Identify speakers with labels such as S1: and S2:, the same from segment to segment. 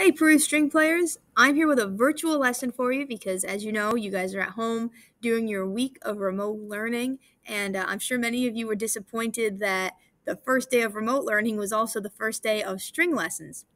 S1: Hey, Peru string players. I'm here with a virtual lesson for you because, as you know, you guys are at home doing your week of remote learning. And uh, I'm sure many of you were disappointed that the first day of remote learning was also the first day of string lessons.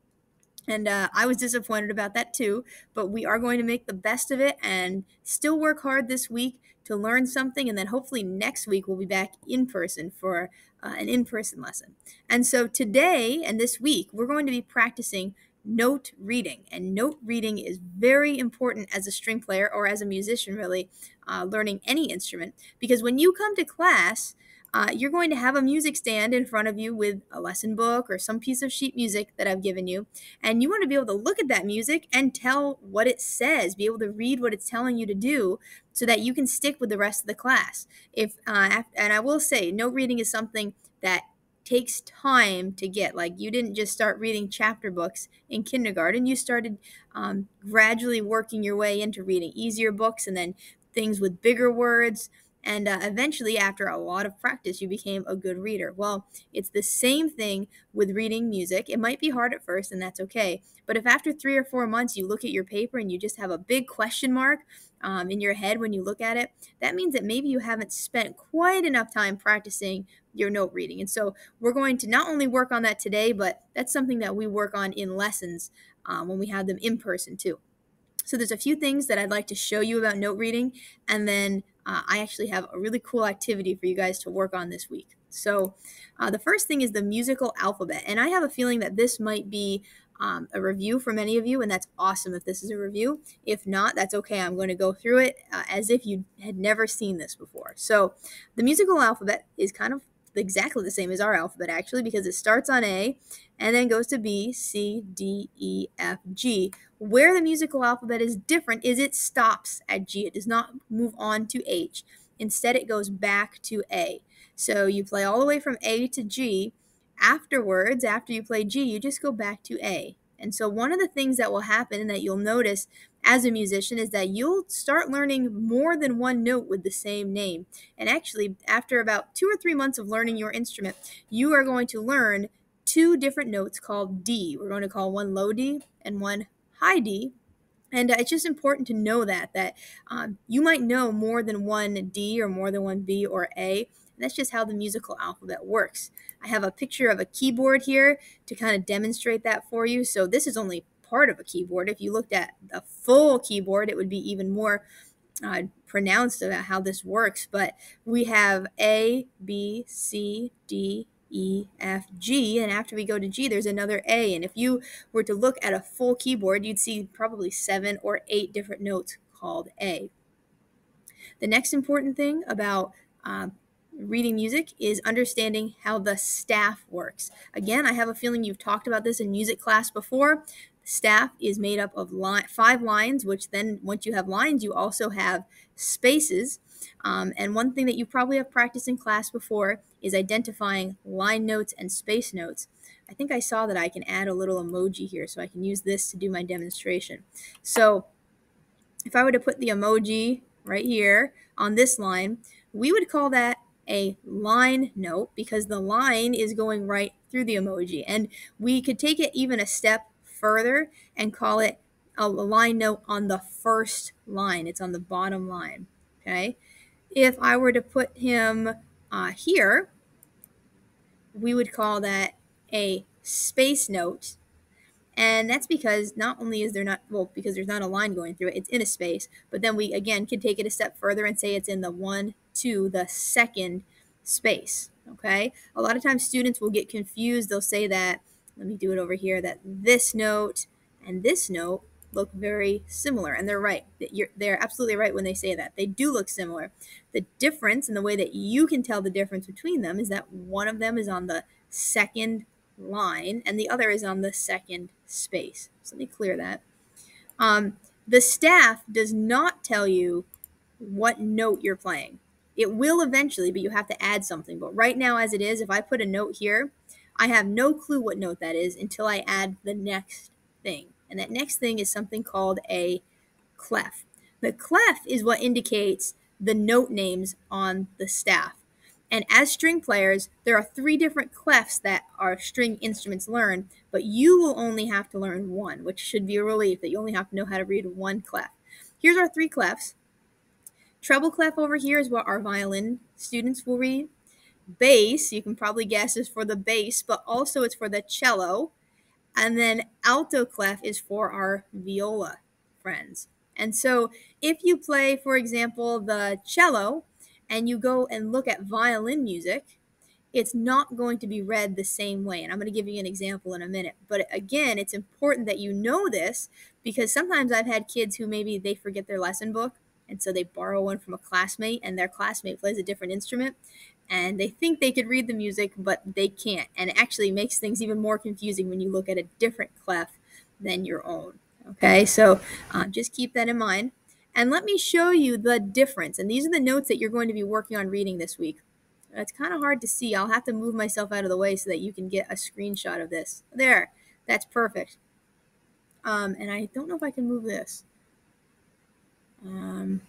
S1: And uh, I was disappointed about that too, but we are going to make the best of it and still work hard this week to learn something. And then hopefully next week we'll be back in person for uh, an in person lesson. And so today and this week, we're going to be practicing note reading. And note reading is very important as a string player or as a musician, really, uh, learning any instrument. Because when you come to class, uh, you're going to have a music stand in front of you with a lesson book or some piece of sheet music that I've given you. And you want to be able to look at that music and tell what it says, be able to read what it's telling you to do so that you can stick with the rest of the class. If uh, And I will say, note reading is something that takes time to get. Like you didn't just start reading chapter books in kindergarten, you started um, gradually working your way into reading easier books and then things with bigger words. And uh, eventually, after a lot of practice, you became a good reader. Well, it's the same thing with reading music. It might be hard at first, and that's okay. But if after three or four months you look at your paper and you just have a big question mark um, in your head when you look at it, that means that maybe you haven't spent quite enough time practicing your note reading. And so we're going to not only work on that today, but that's something that we work on in lessons um, when we have them in person too. So there's a few things that I'd like to show you about note reading, and then uh, I actually have a really cool activity for you guys to work on this week. So uh, the first thing is the musical alphabet, and I have a feeling that this might be um, a review for many of you, and that's awesome if this is a review. If not, that's okay. I'm going to go through it uh, as if you had never seen this before. So the musical alphabet is kind of exactly the same as our alphabet actually because it starts on A and then goes to B, C, D, E, F, G. Where the musical alphabet is different is it stops at G. It does not move on to H. Instead, it goes back to A. So you play all the way from A to G. Afterwards, after you play G, you just go back to A. And so one of the things that will happen and that you'll notice as a musician is that you'll start learning more than one note with the same name. And actually, after about two or three months of learning your instrument, you are going to learn two different notes called D. We're going to call one low D and one high D. And uh, it's just important to know that that um, you might know more than one D or more than one B or A. And that's just how the musical alphabet works. I have a picture of a keyboard here to kind of demonstrate that for you. So this is only part of a keyboard. If you looked at a full keyboard, it would be even more uh, pronounced about how this works. But we have A, B, C, D, E, F, G, and after we go to G, there's another A. And if you were to look at a full keyboard, you'd see probably seven or eight different notes called A. The next important thing about uh, reading music is understanding how the staff works. Again, I have a feeling you've talked about this in music class before staff is made up of five lines, which then once you have lines, you also have spaces. Um, and one thing that you probably have practiced in class before is identifying line notes and space notes. I think I saw that I can add a little emoji here, so I can use this to do my demonstration. So if I were to put the emoji right here on this line, we would call that a line note because the line is going right through the emoji. And we could take it even a step further and call it a line note on the first line. It's on the bottom line. Okay. If I were to put him uh, here, we would call that a space note. And that's because not only is there not, well, because there's not a line going through it, it's in a space, but then we again can take it a step further and say it's in the one, two, the second space. Okay. A lot of times students will get confused. They'll say that let me do it over here, that this note and this note look very similar. And they're right. You're, They're absolutely right when they say that. They do look similar. The difference and the way that you can tell the difference between them is that one of them is on the second line and the other is on the second space. So let me clear that. Um, the staff does not tell you what note you're playing. It will eventually, but you have to add something. But right now, as it is, if I put a note here, I have no clue what note that is until I add the next thing. And that next thing is something called a clef. The clef is what indicates the note names on the staff. And as string players, there are three different clefs that our string instruments learn, but you will only have to learn one, which should be a relief that you only have to know how to read one clef. Here's our three clefs. Treble clef over here is what our violin students will read. Bass, you can probably guess, is for the bass, but also it's for the cello. And then alto clef is for our viola friends. And so if you play, for example, the cello and you go and look at violin music, it's not going to be read the same way. And I'm going to give you an example in a minute. But again, it's important that you know this because sometimes I've had kids who maybe they forget their lesson book and so they borrow one from a classmate and their classmate plays a different instrument and they think they could read the music but they can't and it actually makes things even more confusing when you look at a different clef than your own. Okay, so uh, just keep that in mind. And let me show you the difference. And these are the notes that you're going to be working on reading this week. It's kind of hard to see. I'll have to move myself out of the way so that you can get a screenshot of this. There, that's perfect. Um, and I don't know if I can move this. Um,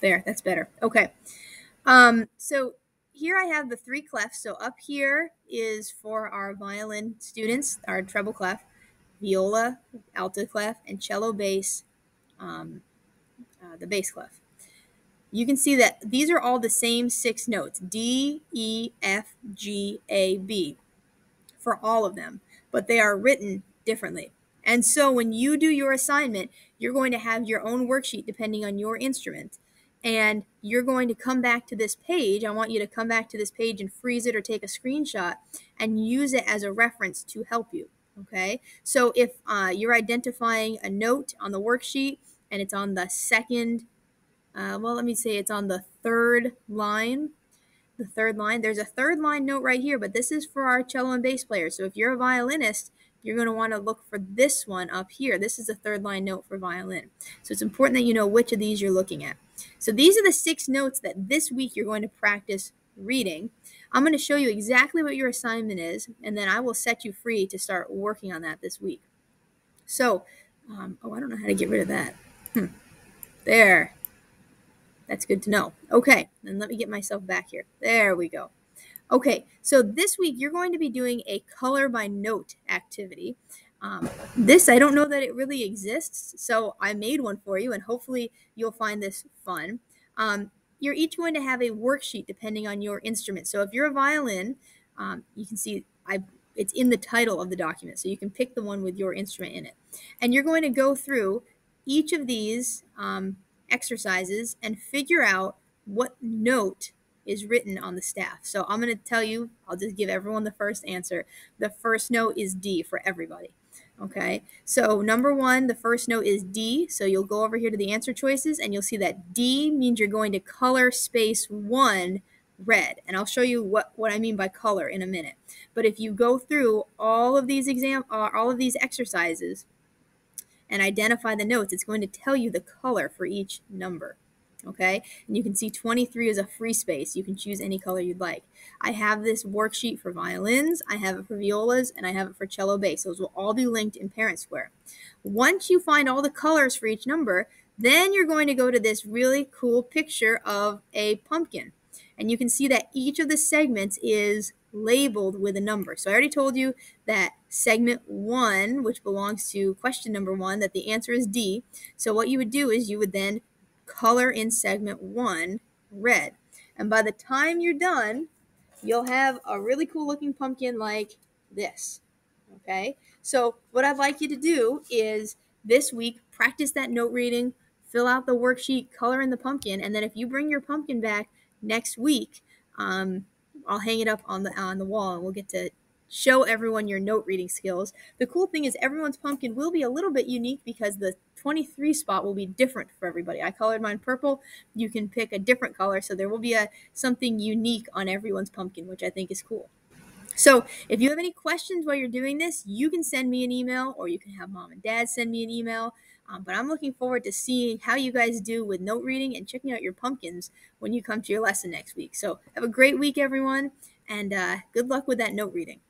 S1: there, that's better. Okay. Um, so here I have the three clefs. So up here is for our violin students, our treble clef, viola, alto clef, and cello bass, um, uh, the bass clef. You can see that these are all the same six notes, D, E, F, G, A, B, for all of them, but they are written differently. And so when you do your assignment, you're going to have your own worksheet depending on your instrument and you're going to come back to this page. I want you to come back to this page and freeze it or take a screenshot and use it as a reference to help you. Okay, so if uh, you're identifying a note on the worksheet and it's on the second, uh, well, let me say it's on the third line. The third line, there's a third line note right here, but this is for our cello and bass players. So if you're a violinist, you're going to want to look for this one up here. This is a third line note for violin. So it's important that you know which of these you're looking at. So these are the six notes that this week you're going to practice reading. I'm going to show you exactly what your assignment is, and then I will set you free to start working on that this week. So, um, oh, I don't know how to get rid of that. Hmm. There. That's good to know. Okay, then let me get myself back here. There we go. Okay, so this week you're going to be doing a color by note activity. Um, this, I don't know that it really exists, so I made one for you, and hopefully you'll find this fun. Um, you're each going to have a worksheet depending on your instrument. So if you're a violin, um, you can see I it's in the title of the document, so you can pick the one with your instrument in it. And you're going to go through each of these um, exercises and figure out what note is written on the staff. So I'm going to tell you, I'll just give everyone the first answer. The first note is D for everybody. Okay, so number one, the first note is D. So you'll go over here to the answer choices and you'll see that D means you're going to color space one red. And I'll show you what, what I mean by color in a minute. But if you go through all of these exam, uh, all of these exercises and identify the notes, it's going to tell you the color for each number okay? And you can see 23 is a free space. You can choose any color you'd like. I have this worksheet for violins, I have it for violas, and I have it for cello bass. Those will all be linked in Parent Square. Once you find all the colors for each number, then you're going to go to this really cool picture of a pumpkin. And you can see that each of the segments is labeled with a number. So I already told you that segment one, which belongs to question number one, that the answer is D. So what you would do is you would then color in segment one red. And by the time you're done, you'll have a really cool looking pumpkin like this. Okay, so what I'd like you to do is this week practice that note reading, fill out the worksheet, color in the pumpkin, and then if you bring your pumpkin back next week, um, I'll hang it up on the on the wall, and we'll get to show everyone your note reading skills. The cool thing is everyone's pumpkin will be a little bit unique because the 23 spot will be different for everybody. I colored mine purple. You can pick a different color, so there will be a something unique on everyone's pumpkin, which I think is cool. So, if you have any questions while you're doing this, you can send me an email or you can have mom and dad send me an email. Um, but I'm looking forward to seeing how you guys do with note reading and checking out your pumpkins when you come to your lesson next week. So, have a great week, everyone, and uh, good luck with that note reading.